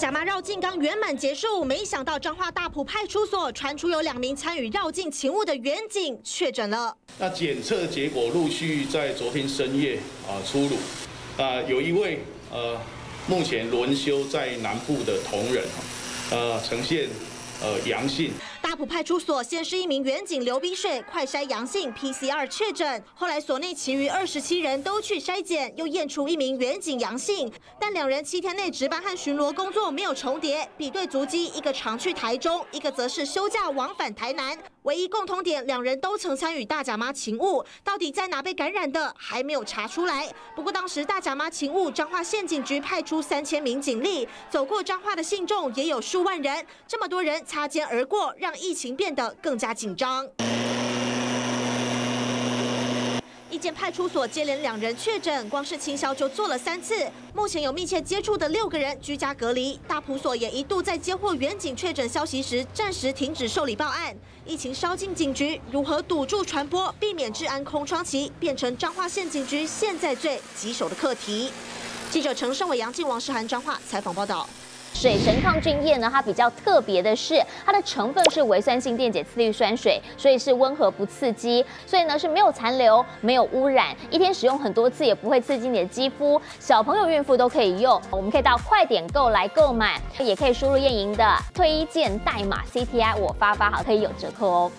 假妈绕境刚圆满结束，没想到彰化大埔派出所传出有两名参与绕境勤务的员警确诊了。那检测结果陆续在昨天深夜啊出炉，啊有一位呃目前轮休在南部的同仁，呃呈现呃阳性。大埔派出所先是一名远警流鼻水，快筛阳性，PCR 确诊。后来所内其余二十七人都去筛检，又验出一名远警阳性，但两人七天内值班和巡逻工作没有重叠。比对足迹，一个常去台中，一个则是休假往返台南。唯一共通点，两人都曾参与大甲妈勤务，到底在哪被感染的，还没有查出来。不过当时大甲妈勤务，彰化县警局派出三千名警力，走过彰化的信众也有数万人，这么多人擦肩而过，让一疫情变得更加紧张。一间派出所接连两人确诊，光是清消就做了三次。目前有密切接触的六个人居家隔离。大埔所也一度在接获远景确诊消息时，暂时停止受理报案。疫情烧进警局，如何堵住传播，避免治安空窗期，变成彰化县警局现在最棘手的课题。记者陈胜伟、杨静、王世涵彰化采访报道。水神抗菌液呢，它比较特别的是，它的成分是微酸性电解次氯酸水，所以是温和不刺激，所以呢是没有残留、没有污染，一天使用很多次也不会刺激你的肌肤，小朋友、孕妇都可以用。我们可以到快点购来购买，也可以输入燕莹的推荐代码 CTI，我发发好可以有折扣哦。